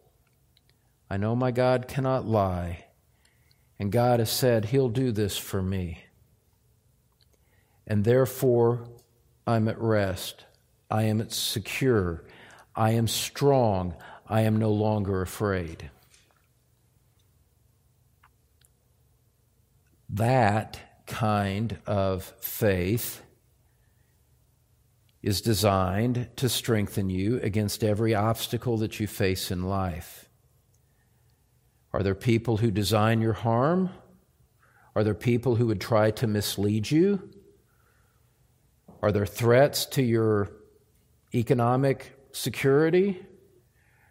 I know my God cannot lie. And God has said, He'll do this for me. And therefore, I'm at rest. I am at secure. I am strong. I am no longer afraid. That kind of faith is designed to strengthen you against every obstacle that you face in life. Are there people who design your harm? Are there people who would try to mislead you? Are there threats to your economic security?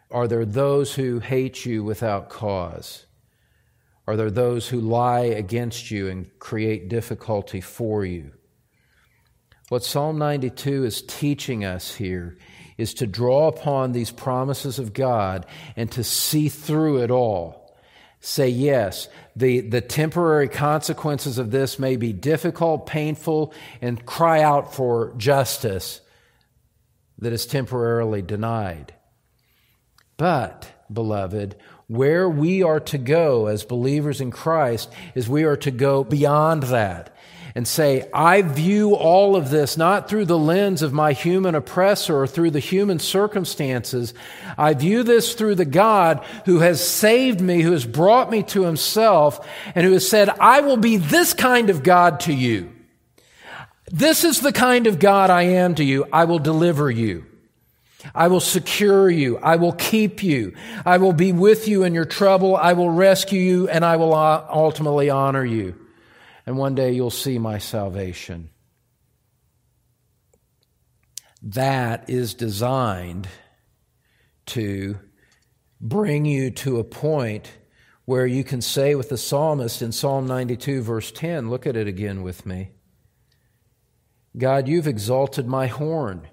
Are there those who hate you without cause? Are there those who lie against you and create difficulty for you? What Psalm 92 is teaching us here is to draw upon these promises of God and to see through it all. Say, yes, the, the temporary consequences of this may be difficult, painful, and cry out for justice that is temporarily denied. But, beloved, where we are to go as believers in Christ is we are to go beyond that and say, I view all of this not through the lens of my human oppressor or through the human circumstances. I view this through the God who has saved me, who has brought me to himself, and who has said, I will be this kind of God to you. This is the kind of God I am to you. I will deliver you. I will secure you. I will keep you. I will be with you in your trouble. I will rescue you and I will uh, ultimately honor you. And one day you'll see my salvation. That is designed to bring you to a point where you can say with the psalmist in Psalm 92, verse 10, look at it again with me God, you've exalted my horn.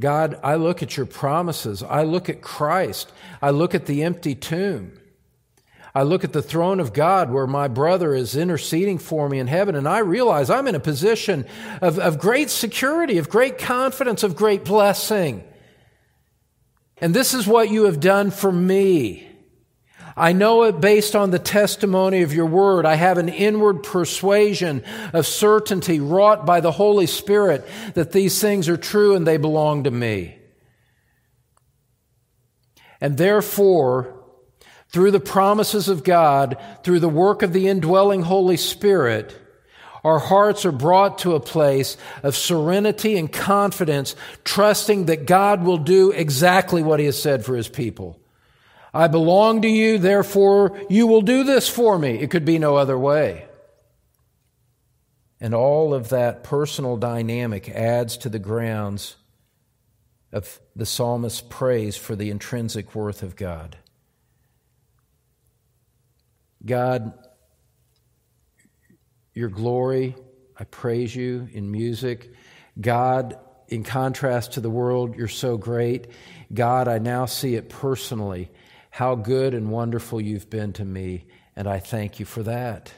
God, I look at your promises. I look at Christ. I look at the empty tomb. I look at the throne of God where my brother is interceding for me in heaven, and I realize I'm in a position of, of great security, of great confidence, of great blessing. And this is what you have done for me. I know it based on the testimony of your word. I have an inward persuasion of certainty wrought by the Holy Spirit that these things are true and they belong to me. And therefore, through the promises of God, through the work of the indwelling Holy Spirit, our hearts are brought to a place of serenity and confidence, trusting that God will do exactly what He has said for His people. I belong to you, therefore you will do this for me. It could be no other way. And all of that personal dynamic adds to the grounds of the psalmist's praise for the intrinsic worth of God. God, your glory, I praise you in music. God, in contrast to the world, you're so great. God, I now see it personally, how good and wonderful you've been to me, and I thank you for that.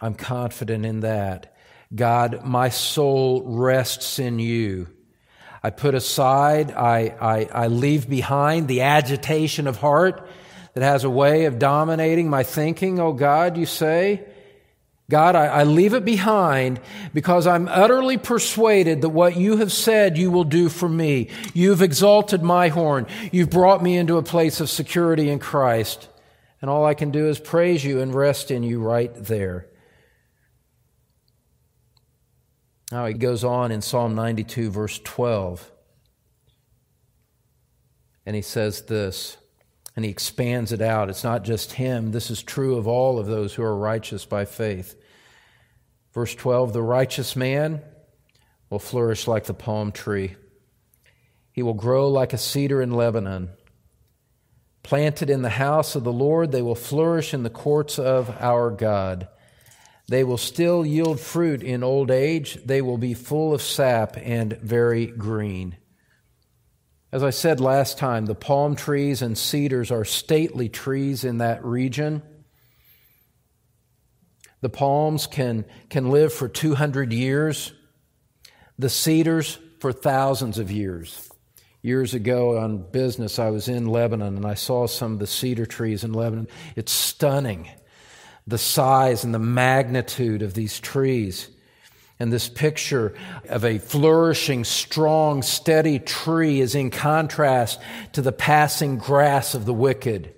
I'm confident in that. God, my soul rests in you. I put aside, I, I, I leave behind the agitation of heart that has a way of dominating my thinking, oh God, you say. God, I, I, leave it behind because I'm utterly persuaded that what you have said you will do for me. You've exalted my horn. You've brought me into a place of security in Christ. And all I can do is praise you and rest in you right there. Now he goes on in Psalm 92, verse 12. And he says this, and he expands it out. It's not just him, this is true of all of those who are righteous by faith. Verse 12 The righteous man will flourish like the palm tree, he will grow like a cedar in Lebanon. Planted in the house of the Lord, they will flourish in the courts of our God. They will still yield fruit in old age. They will be full of sap and very green. As I said last time, the palm trees and cedars are stately trees in that region. The palms can, can live for 200 years, the cedars for thousands of years. Years ago on business, I was in Lebanon and I saw some of the cedar trees in Lebanon. It's stunning the size and the magnitude of these trees. And this picture of a flourishing, strong, steady tree is in contrast to the passing grass of the wicked.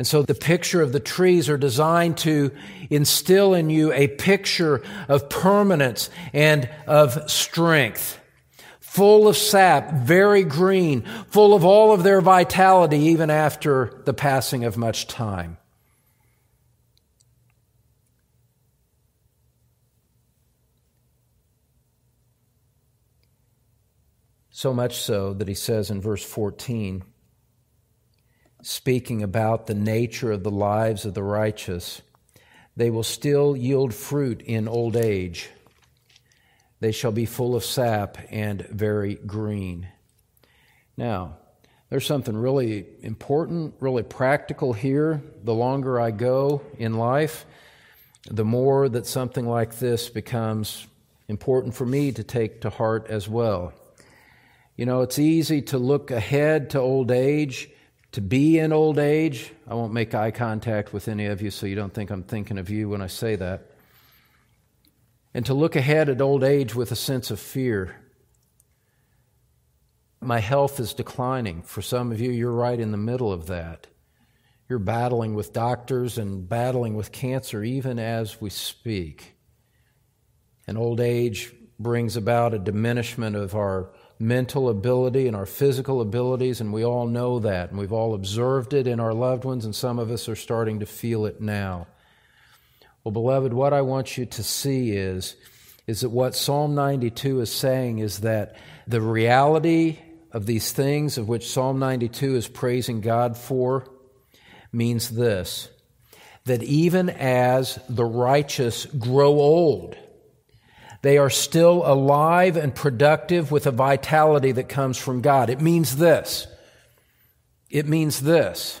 And so the picture of the trees are designed to instill in you a picture of permanence and of strength. Full of sap, very green, full of all of their vitality even after the passing of much time. So much so that he says in verse 14, speaking about the nature of the lives of the righteous, they will still yield fruit in old age. They shall be full of sap and very green. Now, there's something really important, really practical here. The longer I go in life, the more that something like this becomes important for me to take to heart as well. You know, it's easy to look ahead to old age, to be in old age. I won't make eye contact with any of you so you don't think I'm thinking of you when I say that. And to look ahead at old age with a sense of fear. My health is declining. For some of you, you're right in the middle of that. You're battling with doctors and battling with cancer even as we speak. And old age brings about a diminishment of our mental ability and our physical abilities, and we all know that, and we've all observed it in our loved ones, and some of us are starting to feel it now. Well, beloved, what I want you to see is, is that what Psalm 92 is saying is that the reality of these things of which Psalm 92 is praising God for means this that even as the righteous grow old, they are still alive and productive with a vitality that comes from God. It means this. It means this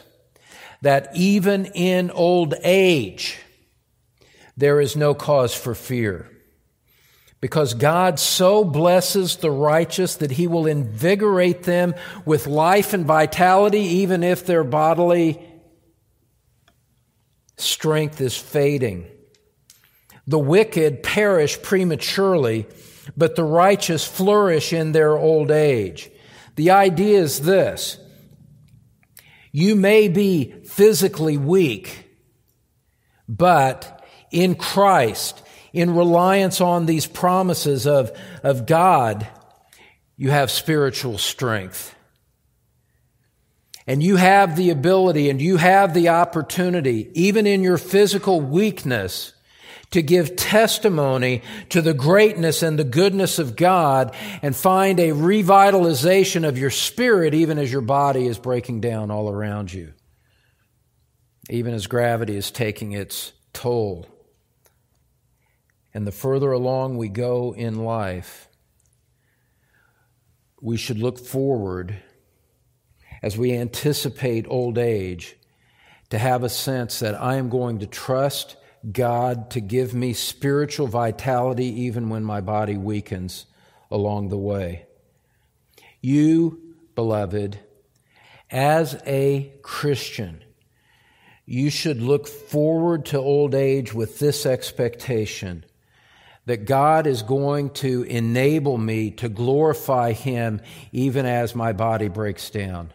that even in old age, there is no cause for fear Because God so blesses the righteous that he will invigorate them with life and vitality, even if their bodily strength is fading. The wicked perish prematurely, but the righteous flourish in their old age. The idea is this you may be physically weak, but in Christ, in reliance on these promises of, of God, you have spiritual strength. And you have the ability and you have the opportunity, even in your physical weakness, to give testimony to the greatness and the goodness of God and find a revitalization of your spirit even as your body is breaking down all around you, even as gravity is taking its toll. And the further along we go in life, we should look forward as we anticipate old age to have a sense that I am going to trust God to give me spiritual vitality even when my body weakens along the way. You, beloved, as a Christian, you should look forward to old age with this expectation that God is going to enable me to glorify Him even as my body breaks down.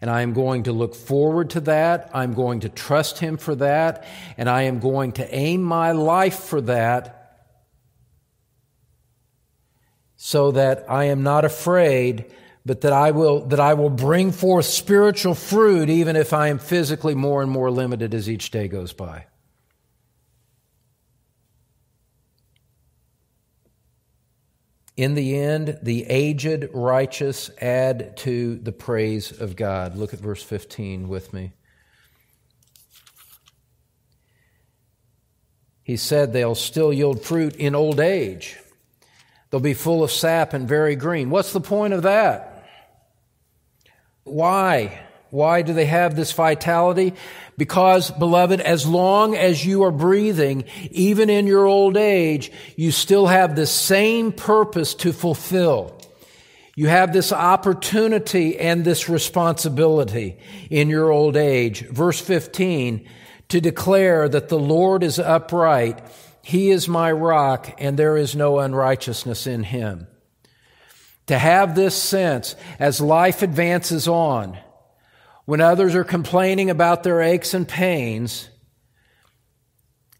And I am going to look forward to that. I'm going to trust Him for that. And I am going to aim my life for that so that I am not afraid, but that I will, that I will bring forth spiritual fruit even if I am physically more and more limited as each day goes by. In the end, the aged righteous add to the praise of God. Look at verse 15 with me. He said they'll still yield fruit in old age. They'll be full of sap and very green. What's the point of that? Why? Why do they have this vitality? Because, beloved, as long as you are breathing, even in your old age, you still have the same purpose to fulfill. You have this opportunity and this responsibility in your old age. Verse 15, to declare that the Lord is upright. He is my rock and there is no unrighteousness in him. To have this sense as life advances on, when others are complaining about their aches and pains,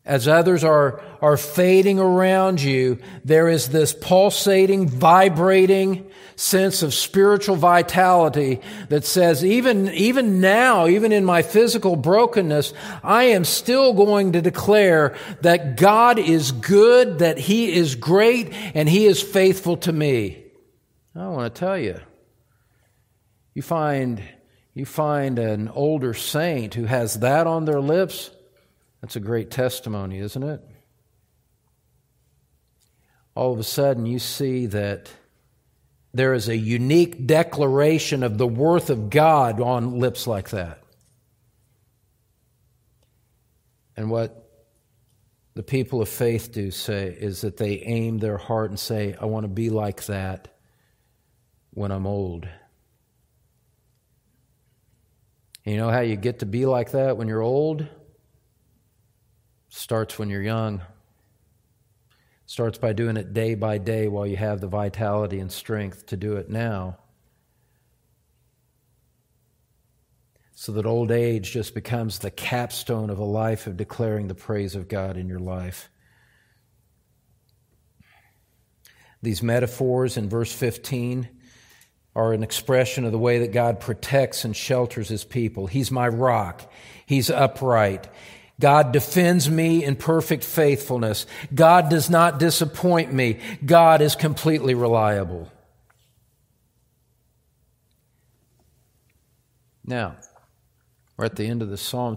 as others are, are fading around you, there is this pulsating, vibrating sense of spiritual vitality that says, even, even now, even in my physical brokenness, I am still going to declare that God is good, that He is great, and He is faithful to me. I want to tell you, you find you find an older saint who has that on their lips, that's a great testimony, isn't it? All of a sudden, you see that there is a unique declaration of the worth of God on lips like that. And what the people of faith do say is that they aim their heart and say, I want to be like that when I'm old. You know how you get to be like that when you're old? Starts when you're young. Starts by doing it day by day while you have the vitality and strength to do it now. So that old age just becomes the capstone of a life of declaring the praise of God in your life. These metaphors in verse 15 are an expression of the way that God protects and shelters his people. He's my rock. He's upright. God defends me in perfect faithfulness. God does not disappoint me. God is completely reliable. Now, we're at the end of the psalm.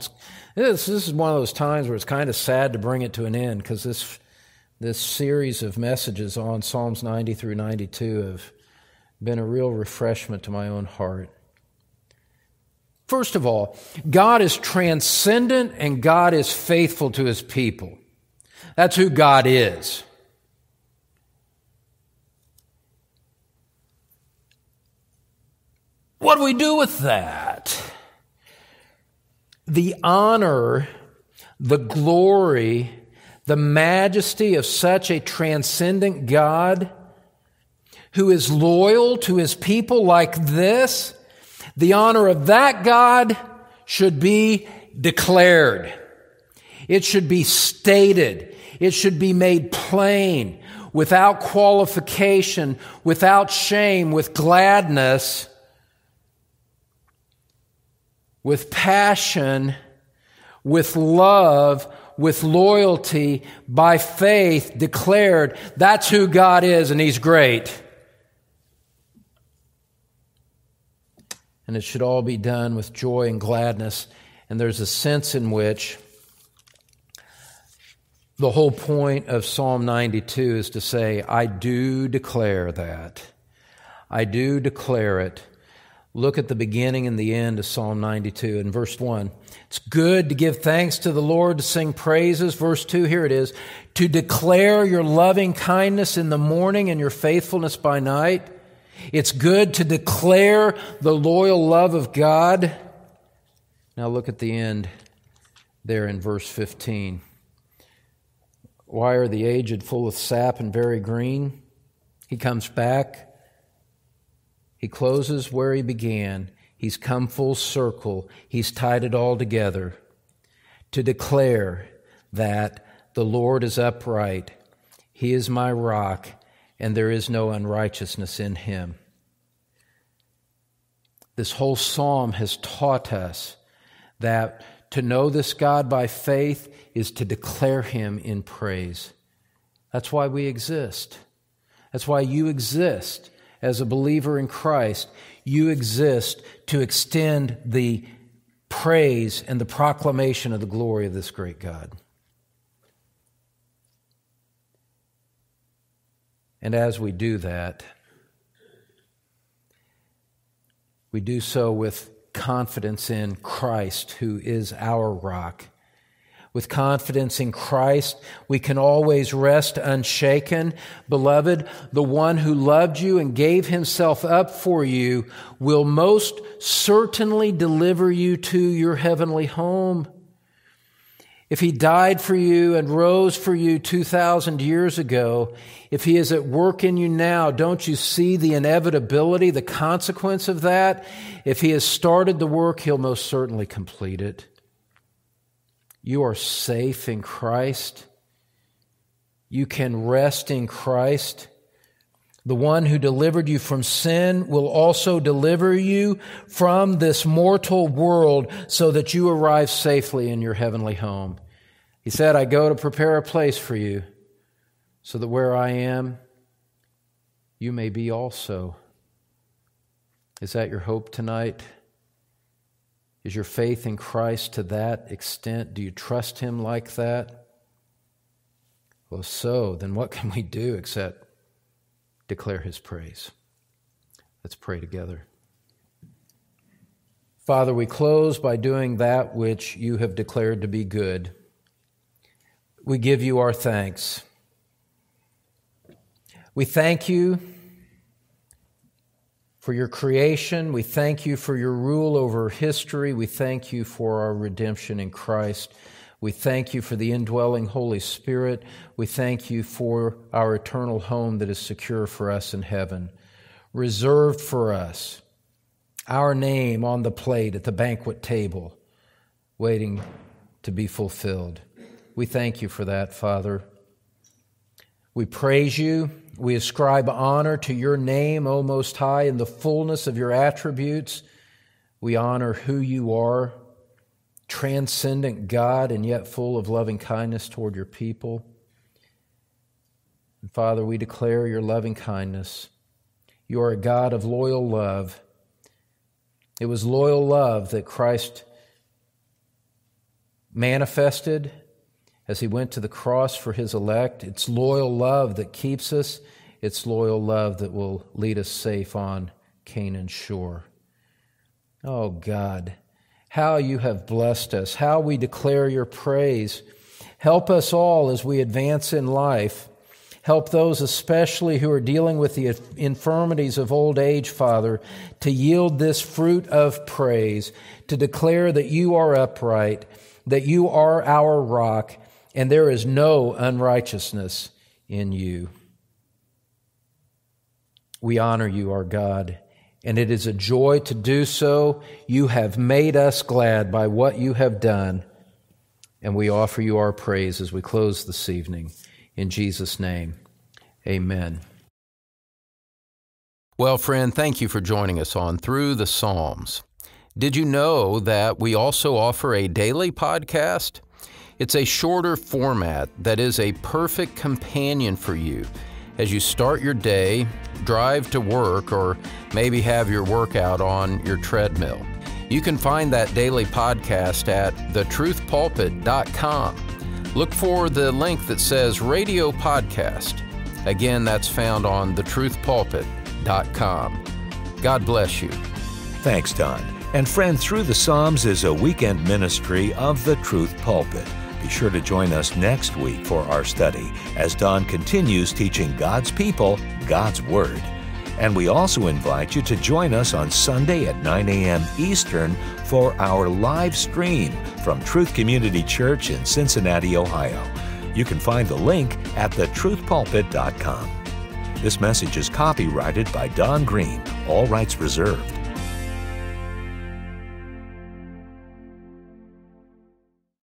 This, this is one of those times where it's kind of sad to bring it to an end because this, this series of messages on Psalms 90 through 92 have been a real refreshment to my own heart. First of all, God is transcendent and God is faithful to his people. That's who God is. What do we do with that? The honor, the glory, the majesty of such a transcendent God who is loyal to his people like this, the honor of that God should be declared. It should be stated. It should be made plain without qualification, without shame, with gladness, with passion, with love, with loyalty, by faith declared that's who God is and He's great. And it should all be done with joy and gladness. And there's a sense in which the whole point of Psalm 92 is to say, I do declare that. I do declare it. Look at the beginning and the end of Psalm 92 in verse 1. It's good to give thanks to the Lord, to sing praises. Verse 2, here it is. To declare your loving kindness in the morning and your faithfulness by night. It's good to declare the loyal love of God. Now look at the end there in verse 15. Why are the aged full of sap and very green? He comes back. He closes where he began. He's come full circle. He's tied it all together to declare that the Lord is upright. He is my rock, and there is no unrighteousness in him. This whole psalm has taught us that to know this God by faith is to declare him in praise. That's why we exist. That's why you exist as a believer in Christ. You exist to extend the praise and the proclamation of the glory of this great God. And as we do that, we do so with confidence in Christ, who is our rock. With confidence in Christ, we can always rest unshaken. Beloved, the one who loved you and gave himself up for you will most certainly deliver you to your heavenly home. If he died for you and rose for you 2,000 years ago, if he is at work in you now, don't you see the inevitability, the consequence of that? If he has started the work, he'll most certainly complete it. You are safe in Christ. You can rest in Christ. The one who delivered you from sin will also deliver you from this mortal world so that you arrive safely in your heavenly home. He said, I go to prepare a place for you so that where I am, you may be also. Is that your hope tonight? Is your faith in Christ to that extent? Do you trust Him like that? Well, so, then what can we do except declare his praise. Let's pray together. Father, we close by doing that which you have declared to be good. We give you our thanks. We thank you for your creation. We thank you for your rule over history. We thank you for our redemption in Christ. We thank you for the indwelling Holy Spirit. We thank you for our eternal home that is secure for us in heaven, reserved for us, our name on the plate at the banquet table, waiting to be fulfilled. We thank you for that, Father. We praise you. We ascribe honor to your name, O Most High, in the fullness of your attributes. We honor who you are transcendent God and yet full of loving kindness toward your people. And Father, we declare your loving kindness. You are a God of loyal love. It was loyal love that Christ manifested as he went to the cross for his elect. It's loyal love that keeps us. It's loyal love that will lead us safe on Canaan's shore. Oh God, how you have blessed us, how we declare your praise. Help us all as we advance in life. Help those especially who are dealing with the infirmities of old age, Father, to yield this fruit of praise, to declare that you are upright, that you are our rock, and there is no unrighteousness in you. We honor you, our God, and it is a joy to do so. You have made us glad by what you have done, and we offer you our praise as we close this evening. In Jesus' name, amen. Well, friend, thank you for joining us on Through the Psalms. Did you know that we also offer a daily podcast? It's a shorter format that is a perfect companion for you as you start your day, drive to work, or maybe have your workout on your treadmill. You can find that daily podcast at thetruthpulpit.com. Look for the link that says Radio Podcast. Again, that's found on thetruthpulpit.com. God bless you. Thanks, Don. And friend, Through the Psalms is a weekend ministry of the Truth Pulpit. Sure to join us next week for our study as Don continues teaching God's people God's Word. And we also invite you to join us on Sunday at 9 a.m. Eastern for our live stream from Truth Community Church in Cincinnati, Ohio. You can find the link at thetruthpulpit.com. This message is copyrighted by Don Green, all rights reserved.